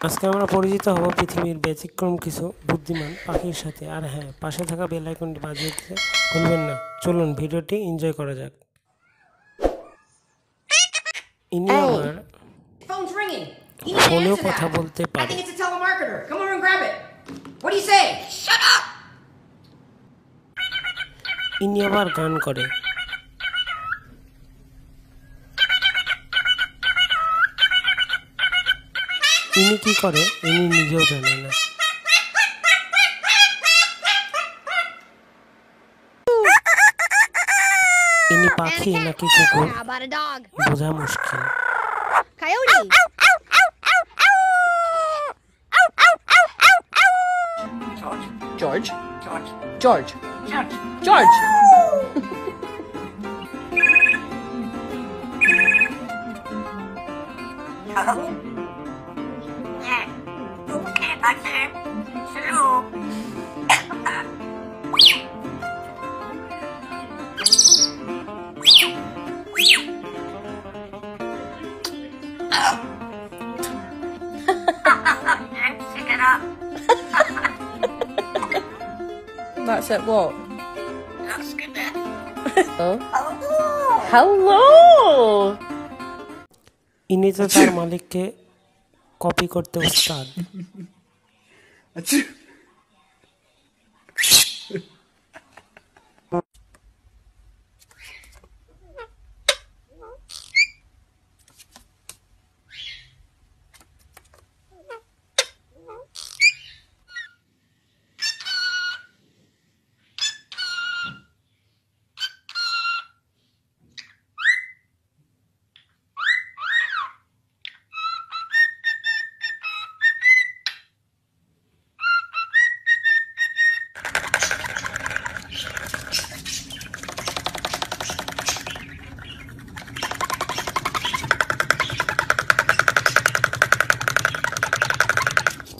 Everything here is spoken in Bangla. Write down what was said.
আজকে আমরা পরিচিত হব পৃথিবীর ব্যতিক্রম কিছু বুদ্ধিমান পাখির সাথে। আর হ্যাঁ পাশে থাকা বেল আইকনটি বাজিয়ে দিতে ভুলবেন না। চলুন ভিডিওটি এনজয় করা যাক। ইনি। আমার ফোনেও কথা বলতে পারে! ইনি আবার গান করে। ইনি কি করে ইনি নিজেও জানে না ইনি পাখি নাকি কুকুর? বোঝা মুশকিল Coyote. George. George. George. George. That's it. What? oh. Hello. ইনি তো তার মালিককে কপি করতে উস্তাদ two.